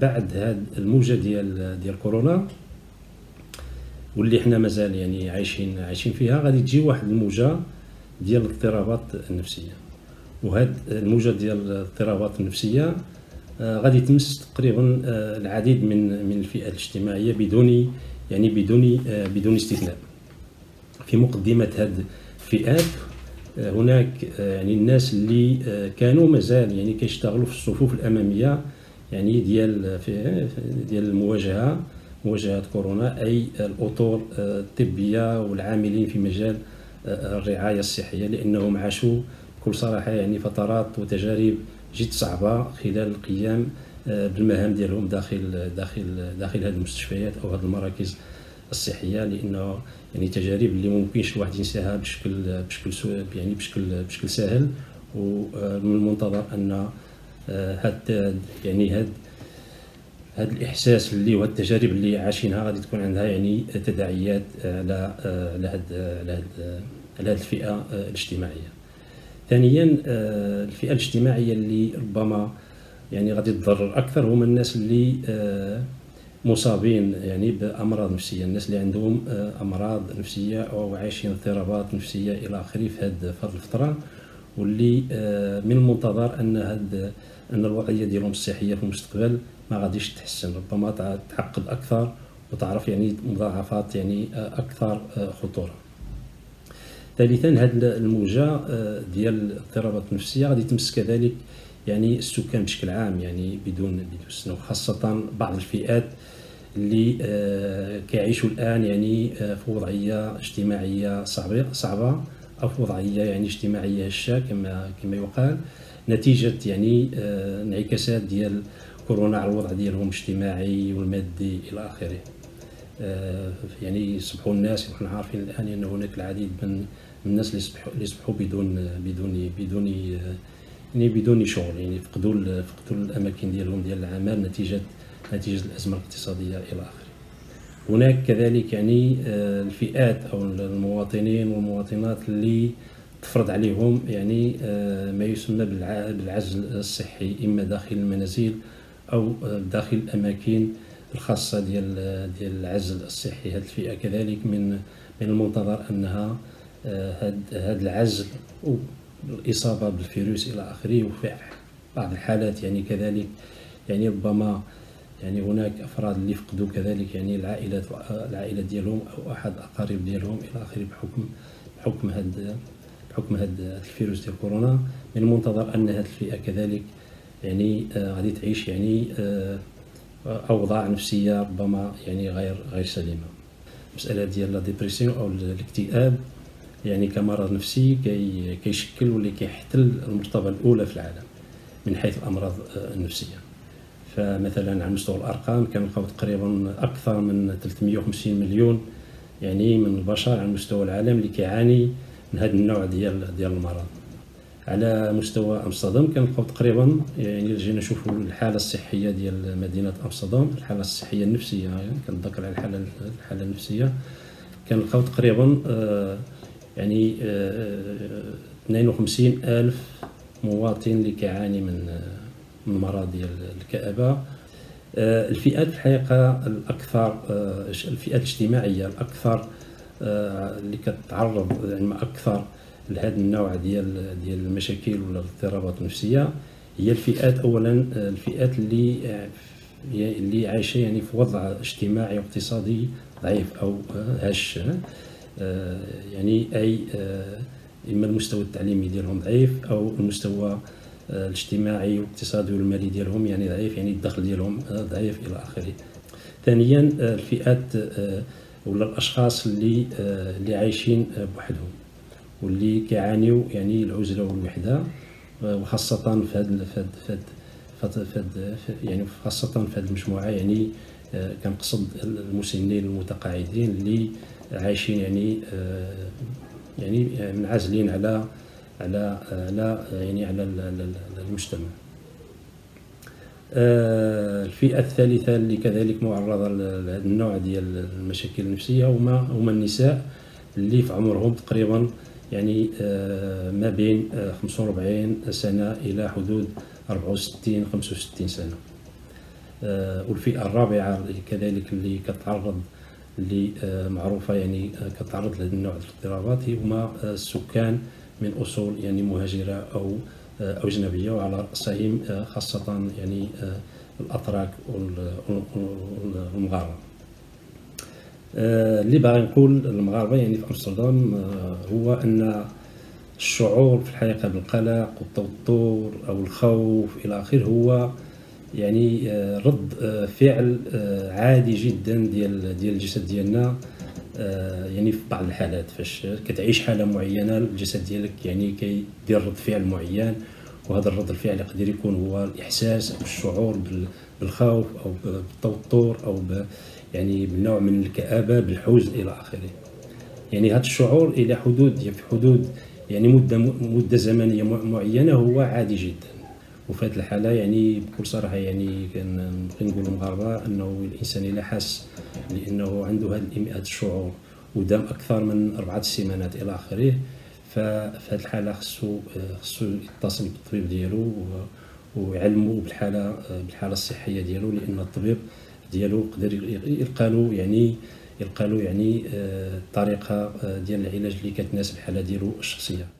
بعد هاد الموجة ديال ديال كورونا واللي حنا مازال يعني عايشين عايشين فيها غادي تجي واحد الموجة ديال الاضطرابات النفسية. وهاد الموجة ديال الاضطرابات النفسية آه، غادي تمس تقريبا آه، العديد من من الفئات الاجتماعية بدون يعني بدون آه، بدون استثناء. في مقدمة هاد الفئات هناك يعني الناس اللي كانوا مازال يعني كيشتغلوا في الصفوف الأمامية يعني ديال في ديال المواجهة مواجهة كورونا أي الأطر الطبية والعاملين في مجال الرعاية الصحية لأنهم عاشوا بكل صراحة يعني فترات وتجارب جد صعبة خلال القيام آه، بالمهام ديالهم داخل داخل داخل هذه المستشفيات أو هذه المراكز الصحية لأنه يعني تجارب اللي ممكنش الواحد ينساها بشكل بشكل يعني بشكل بشكل سهل ومن المنتظر أن هاد يعني هاد هذا الإحساس اللي التجارب اللي عايشينها غادي تكون عندها يعني تداعيات على على هاد على هاد على هاد الفئة الاجتماعية. ثانيا الفئة الاجتماعية اللي ربما يعني غادي تضرر أكثر هما الناس اللي مصابين يعني بأمراض نفسية الناس اللي عندهم أمراض نفسية أو عايشين اضطرابات نفسية إلى آخره في هذه الفترة. واللي من المنتظر أن هاد أن الوضعيه ديالهم الصحية في المستقبل ما غاديش تحسن. ربما تعقد أكثر وتعرف يعني مضاعفات يعني أكثر خطورة. ثالثا هذه الموجة آه، ديال الاضطرابات النفسيه غادي تمس كذلك يعني السكان بشكل عام يعني بدون بدون سنة وخاصه بعض الفئات اللي آه، كيعيشوا الآن يعني آه، في وضعية اجتماعية صعبة صعبة. أو وضعية يعني اجتماعية هشة كما كما يقال. نتيجة يعني انعكاسات ديال كورونا على الوضع ديالهم الاجتماعي والمادي إلى آخره. يعني يصبحوا الناس وحنا عارفين الآن أن هناك العديد من الناس اللي يصبحوا اللي يصبحوا بدون بدون بدون يعني بدون شغل يعني فقدوا فقدوا الأماكن ديالهم ديال العمل نتيجه نتيجة الأزمة الاقتصادية إلى آخره. هناك كذلك يعني آه، الفئات أو المواطنين والمواطنات اللي تفرض عليهم يعني آه، ما يسمى بالعزل الصحي إما داخل المنازل أو آه، داخل الأماكن الخاصة ديال ديال العزل الصحي. هذه الفئة كذلك من من المنتظر أنها هاد العزل والإصابة بالفيروس إلى آخره وفي بعض الحالات يعني كذلك يعني ربما يعني هناك أفراد اللي فقدوا كذلك يعني العائلات العائلة ديالهم أو أحد أقارب ديالهم إلى آخره بحكم بحكم هاد بحكم هاد الفيروس ديال كورونا. من المنتظر أن هذه الفئه كذلك يعني آه غادي تعيش يعني آه أوضاع نفسية ربما يعني غير غير سليمة. المساله ديال لا أو الاكتئاب يعني كمرض نفسي كي كيشكل واللي كيحتل المرتبة الأولى في العالم من حيث الأمراض آه، النفسية. فمثلا على مستوى الأرقام كنلقاو تقريبا أكثر من 350 مليون يعني من البشر على مستوى العالم اللي كيعاني من هذا النوع ديال ديال المرض. على مستوى أمستردام كنلقاو تقريبا يعني جينا نشوفوا الحالة الصحية ديال مدينة أمستردام الحالة الصحية النفسية يعني كنذكر على الحالة الحالة النفسية. كنلقاو تقريبا آه يعني 52 آه، آه، ألف مواطن اللي كيعاني من من مرض ديال الكآبة. الفئات الحقيقة الأكثر الفئات الاجتماعية الأكثر اللي كتعرض يعني أكثر لهذا النوع ديال ديال المشاكل ولا الاضطرابات النفسية هي الفئات أولا الفئات اللي اللي عايشة يعني في وضع اجتماعي واقتصادي ضعيف أو هش آه، يعني آه، إما المستوى التعليمي ديالهم ضعيف أو المستوى آه، الاجتماعي والاقتصادي والمالي ديالهم يعني ضعيف يعني الدخل ديالهم ضعيف إلى آخره. ثانيا الفئات ولا الأشخاص اللي اللي عايشين بوحدهم واللي كيعانيو يعني العزلة والوحدة وخاصة في هذا في هذا في يعني خاصة في هذه المجموعة يعني كنقصد المسنين المتقاعدين اللي عايشين يعني آه، يعني منعزلين على على على يعني على المجتمع. آه، الفئة الثالثة اللي كذلك معرضة لهذا النوع ديال المشاكل النفسية هما هما النساء اللي في عمرهم تقريبا يعني آه، ما بين 45 سنة إلى حدود 64 65 سنة. والفئة الرابعة كذلك اللي كتعرض اللي معروفة يعني كتعرض لهذا النوع من الاضطرابات هما السكان من أصول يعني مهاجرة أو أجنبية وعلى رأسهم خاصة يعني الأتراك والمغاربة. اللي باغي نقول المغاربة يعني في أمستردام هو أن الشعور في الحقيقة بالقلق والتوتر أو الخوف إلى آخره هو يعني آه، رد آه، فعل آه، عادي جدا ديال ديال الجسد ديالنا. يعني في بعض الحالات فاش كتعيش حالة معينة الجسد ديالك يعني كيدير رد فعل معين وهذا الرد الفعل يقدر يكون هو الإحساس أو الشعور بالخوف أو بالتوتر أو يعني بنوع من الكآبة بالحزن إلى آخره. يعني هذا الشعور إلى حدود في حدود يعني مدة مدة زمنية معينة هو عادي جدا. وفي هذه الحالة يعني بكل صراحة يعني كنبغي نقول للمغاربه أنه الإنسان إلا حاس لأنه عنده هذا الشعور ودام أكثر من أربعة سيمانات إلى آخره. ففي هذه الحالة خصو خصو يتصل بالطبيب ديالو ويعلموا بالحالة بالحالة الصحية ديالو لأن الطبيب ديالو يقدر يلقى له يعني يلقى له يعني الطريقة ديال العلاج اللي كتناسب الحالة ديالو الشخصية.